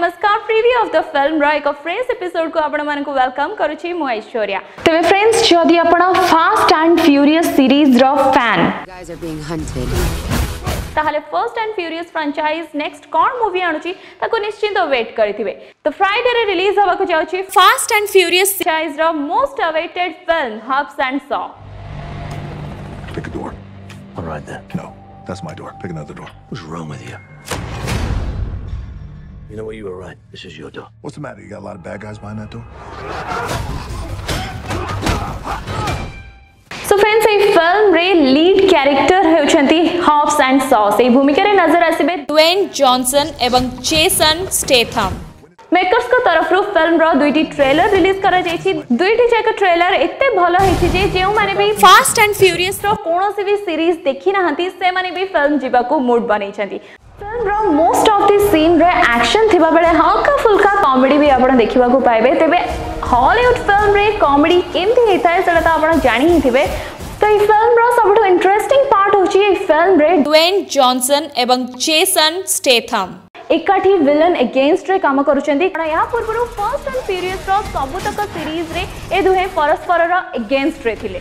नमस्कार preview of the film र fresh episode को आपनको वेलकम गरुछ म ऐश्वर्या तेबे फ्रेंड्स जदि आपण Fast and Furious series row fan guys are being hunted তাহলে Fast and Furious franchise next কোন মুভি আনুছি তাকে নিশ্চিন্ত ওয়েট করিবে তো ফ্রাইডে রে রিলিজ হওয়াকু যাউছি ফার্স্ট অ্যান্ড ফ্যুরিয়স ফ্রাঞ্চাইজ র most awaited film Hobbs and Shaw Pick a door. All right then. No, that's my door. Pick another door. What's wrong with you? You know what? You were right. This is your door. What's the matter? You got a lot of bad guys behind that door? So friends A film रे lead character होचंती Hobbs and Shaw ए भूमिका रे नजर आसीबे Dwayne Johnson एवं Jason Statham makers को तरफ रो फिल्म रो दुईटी ट्रेलर रिलीज करा जाई छी दुईटी जक ट्रेलर इत्ते भलो हे छी जे जे माने भी फास्ट एंड फ्यूरियस रो कोनो से भी सीरीज देखि नहंती से माने भी फिल्म जीवा को मूड बनै छंती मोस्ट ऑफ दि सीन रे एक्शन थिबा बेले हल्का फुल्का कॉमेडी भी आपण देखिबा को पाइबे तेबे हॉलीवुड फिल्म रे कॉमेडी केमती हेताय सेटा तो आपण जानि ही थिबे तो ये फिल्म रो सबठु इंटरेस्टिंग पार्ट होची ये फिल्म रे ड्वेन जॉनसन एवं जेसन स्टेथम एकाठी विलन अगेंस्ट रे काम करुचेंदी कारण या पूर्व फर्स्ट एंड फ्यूरियस रो सबुतक सीरीज रे ए दुहे परस्पर रो अगेंस्ट रे थिले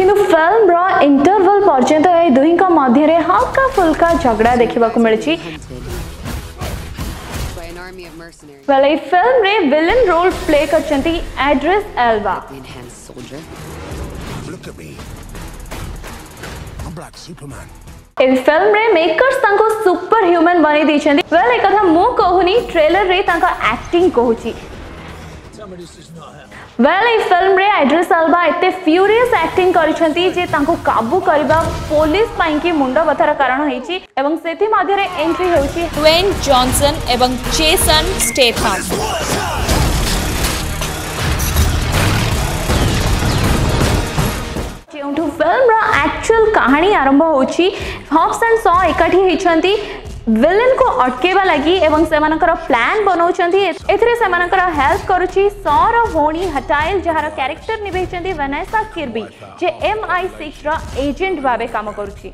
କିନ୍ତୁ ଫିଲ୍ମର ଇଣ୍ଟରଭଲ୍ ପର୍ଯ୍ୟନ୍ତ ଏ ଦୁହିଁଙ୍କ ମଧ୍ୟରେ ହାଲକା ଫୁଲକା ଝଗଡ଼ା ଦେଖିବାକୁ ମିଳିଛି ବେଲେ ଏହି ଫିଲ୍ମରେ ଭିଲେନ୍ ରୋଲ୍ ପ୍ଲେ କରିଛନ୍ତି ଆଡ୍ରେସ୍ ଆଲବା এই ফিল্মরে মেকর্স তাঙ্কু সুপার হ্যুম্যান বনাই দিয়েছেন ওয়েল একথা মু কহুনি ট্রেলর রে তাঙ্ক অ্যাক্টিং কহুছি વેલ એ ફિલ્મରେ ଆଡ୍ରେସ୍ ଆଲବା ଏତେ ଫ୍ୟୁରିୟସ୍ ଆକ୍ଟିଂ କରିଛନ୍ତି ଯେ ତାଙ୍କୁ କାବୁ କରିବା ପୋଲିସ ପାଇଁକି ମୁଣ୍ଡ ବଥାର କାରଣ ହେଇଛି ଏବଂ ସେଥି ମଧ୍ୟରେ ଏଣ୍ଟ୍ରି ହେଉଛି ଟ୍ୱେନ୍ ଜନସନ୍ ଏବଂ ଜେସନ୍ ଷ୍ଟେଫାମ୍ ଯେଉଁଠୁ ଫିଲ୍ମର ଆକ୍ଚୁଆଲ୍ କାହାଣୀ ଆରମ୍ଭ ହେଉଛି ହବ୍ସ ଆଣ୍ଡ ସ ଏକାଠି ହେଇଛନ୍ତି ଭିଲେନ୍ କୁ ଅଟକେଇବା ଲାଗି ଏବଂ ସେମାନଙ୍କର ପ୍ଲାନ୍ ବନାଉଛନ୍ତି ଏଥିରେ ସେମାନଙ୍କର ହେଲ୍ପ କରୁଛି ସର ଭଉଣୀ ହଟାଇଲ ଯାହାର କ୍ୟାରେକ୍ଟର ନିଭେଇଛନ୍ତି ଭେନେସା କିର୍ବି ଯେ ଏମ୍ ଆଇ ସିକ୍ସର ଏଜେଣ୍ଟ ଭାବେ କାମ କରୁଛି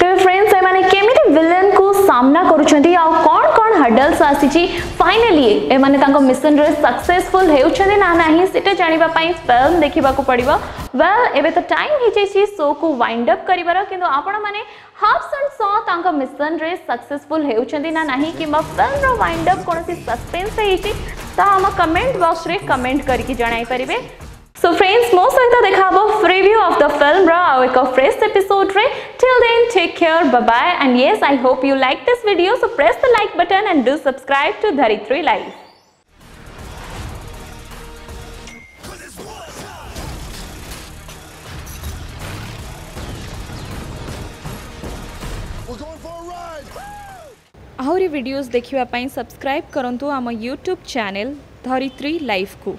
ତେବେ ଫ୍ରେଣ୍ଡ ସେମାନେ କେମିତି ଭିଲେନ୍କୁ ସାମ୍ନା କରୁଛନ୍ତି ଆଉ କ'ଣ हडल्स ଆସିଛି ଫାଇନାଲି ଏମାନେ ତାଙ୍କ ମିଶନରେ ସକ୍ସେସଫୁଲ୍ ହେଉଛନ୍ତି ନା ନାହିଁ ସେଟା ଜାଣିବା ପାଇଁ ଫିଲ୍ମ ଦେଖିବାକୁ ପଡ଼ିବ ୱେଲ୍ ଏବେ ତ ଟାଇମ୍ ହେଇଯାଇଛି ଶୋକୁ ୱାଇଣ୍ଡ ଅପ୍ କରିବାର କିନ୍ତୁ ଆପଣମାନେ ହାଫ୍ସ ଆଣ୍ଡ ସ ତାଙ୍କ ମିଶନରେ ସକ୍ସେସଫୁଲ୍ ହେଉଛନ୍ତି ନା ନାହିଁ କିମ୍ବା ଫିଲ୍ମର ୱାଇଣ୍ଡ ଅପ୍ କୌଣସି ସସ୍ପେନ୍ସ ହେଇଛି ତାହା ଆମ କମେଣ୍ଟ ବକ୍ସରେ କମେଣ୍ଟ କରିକି ଜଣାଇପାରିବେ ସୋ ଫ୍ରେଣ୍ଡସ୍ ମୋ ସହିତ ଦେଖା ହେବ free film ra aweko fresh episode re till then take care bye bye and yes i hope you like this video so press the like button and do subscribe to dharitri life ଆହୁରି videos ଦେଖିବା ପାଇଁ subscribe କରନ୍ତୁ ଆମ YouTube channel ଧରିତ୍ରୀ ଲାଇଭ୍କୁ